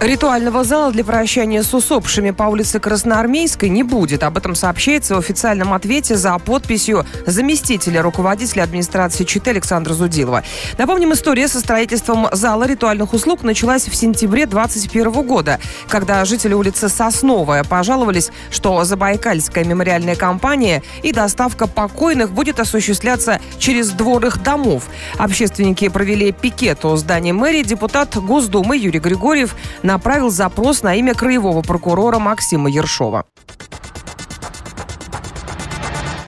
Ритуального зала для прощания с усопшими по улице Красноармейской не будет. Об этом сообщается в официальном ответе за подписью заместителя руководителя администрации ЧИТ Александра Зудилова. Напомним, история со строительством зала ритуальных услуг началась в сентябре 2021 года, когда жители улицы Сосновая пожаловались, что Забайкальская мемориальная компания и доставка покойных будет осуществляться через двор их домов. Общественники провели пикет у здания мэрии. Депутат Госдумы Юрий Григорьев направил запрос на имя краевого прокурора Максима Ершова.